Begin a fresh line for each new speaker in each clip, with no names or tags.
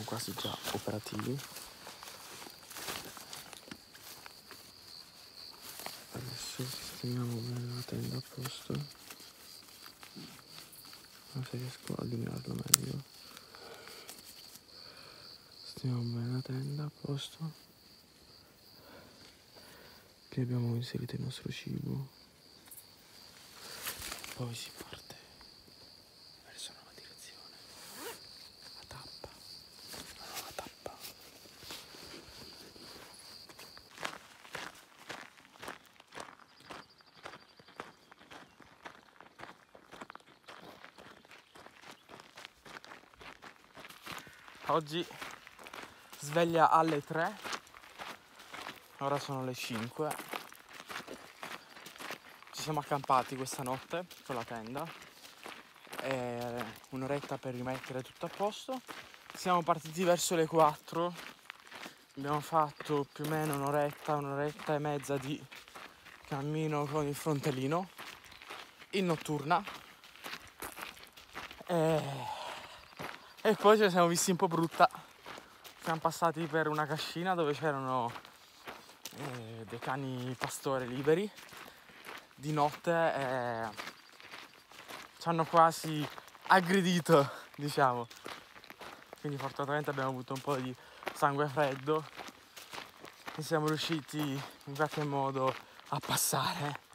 siamo quasi già operativi. Adesso sistemiamo bene la tenda a posto. Ma se riesco a allinearlo meglio. Sistemiamo bene la tenda a posto. Qui abbiamo inserito il nostro cibo. Poi si parte verso una nuova direzione. La tappa. La nuova tappa. Oggi sveglia alle 3, ora sono le 5. Ci siamo accampati questa notte con la tenda, e un'oretta per rimettere tutto a posto. Siamo partiti verso le 4, abbiamo fatto più o meno un'oretta, un'oretta e mezza di cammino con il frontellino in notturna. E, e poi ce la siamo visti un po' brutta siamo passati per una cascina dove c'erano eh, dei cani pastore liberi di notte e ci hanno quasi aggredito, diciamo. Quindi fortunatamente abbiamo avuto un po' di sangue freddo e siamo riusciti in qualche modo a passare.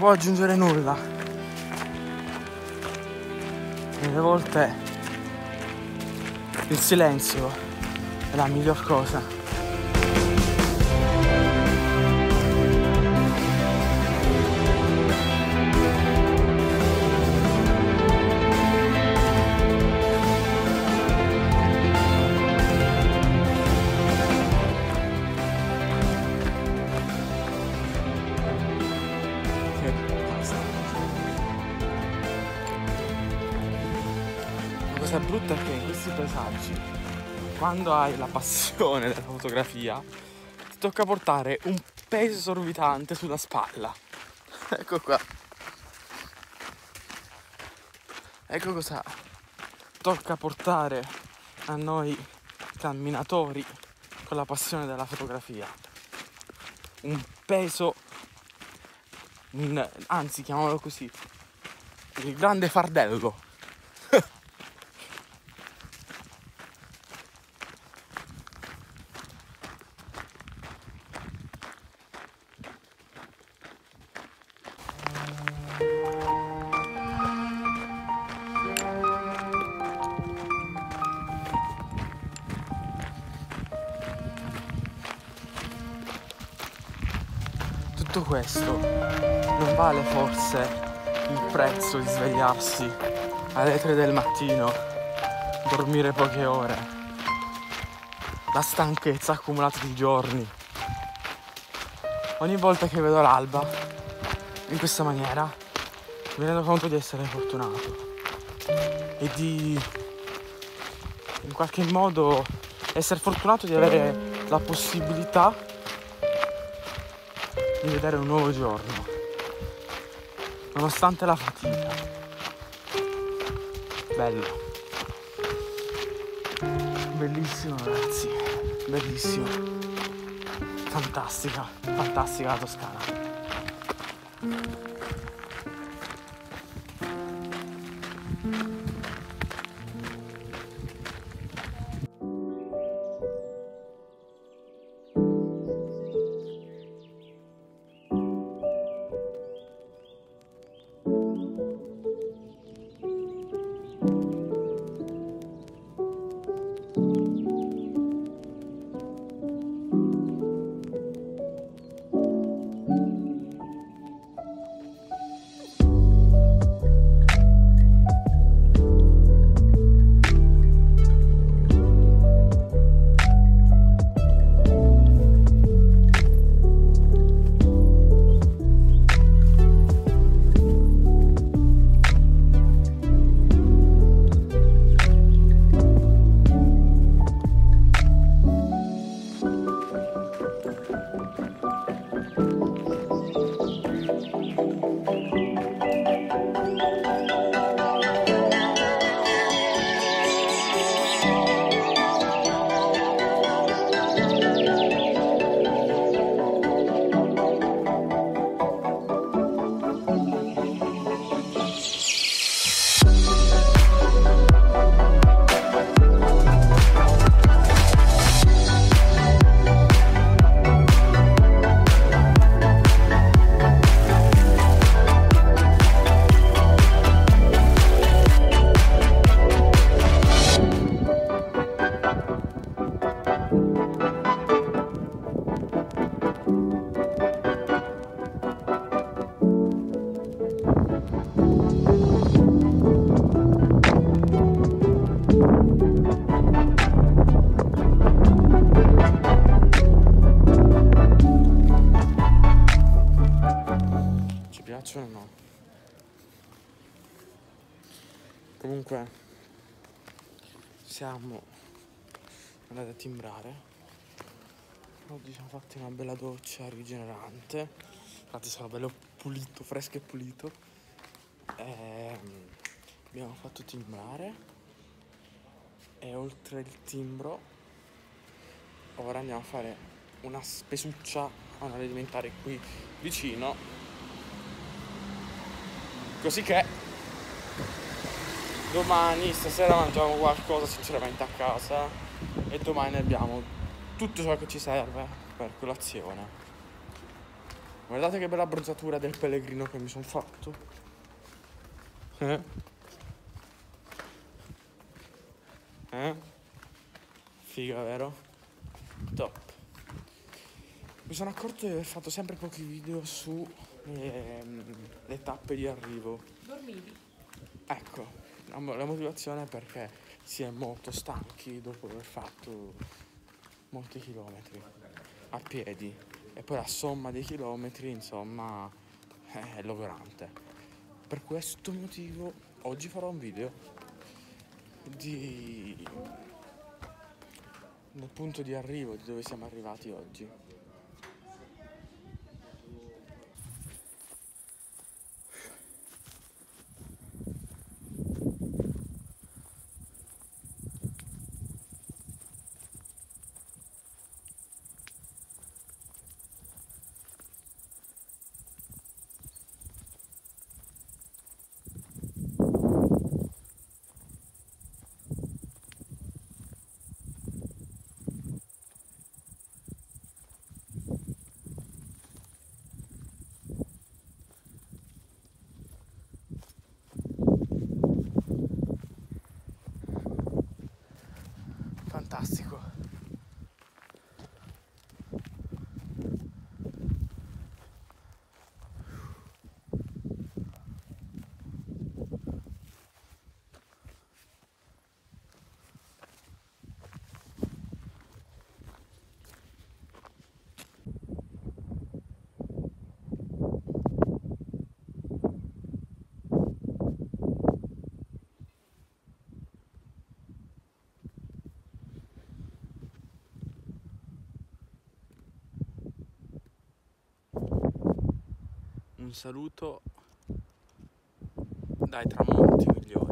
Può aggiungere nulla. Delle volte il silenzio è la miglior cosa. Cosa brutta è che in questi paesaggi, quando hai la passione della fotografia, ti tocca portare un peso esorbitante sulla spalla. Ecco qua. Ecco cosa tocca portare a noi camminatori con la passione della fotografia. Un peso un- anzi chiamiamolo così, il grande fardello. Tutto questo. Non vale forse il prezzo di svegliarsi alle 3 del mattino, dormire poche ore, la stanchezza accumulata di giorni. Ogni volta che vedo l'alba in questa maniera mi rendo conto di essere fortunato. E di in qualche modo essere fortunato di avere la possibilità di vedere un nuovo giorno, nonostante la fatica. Bello. Bellissimo ragazzi, bellissimo. Fantastica, fantastica la Toscana. motivazione Comunque siamo andati a timbrare. Oggi siamo fatti una bella doccia rigenerante. Infatti sono bello pulito, fresco e pulito. E, ehm, abbiamo fatto timbrare. E oltre il timbro, ora andiamo a fare una spesuccia a un alimentare qui vicino. Così che domani, stasera mangiamo qualcosa sinceramente a casa e domani abbiamo tutto ciò che ci serve per colazione. Guardate che bella abbronzatura del pellegrino che mi sono fatto. Eh? Eh? Figa, vero? Top. Mi sono accorto di aver fatto sempre pochi video su ehm, le tappe di arrivo.
Dormivi?
Ecco, la, motivazione è perché si è molto stanchi dopo aver fatto molti chilometri a piedi e poi la somma dei chilometri insomma è logorante. Per questo motivo oggi farò un video di del punto di arrivo di dove siamo arrivati oggi. Un saluto dai tramonti migliori.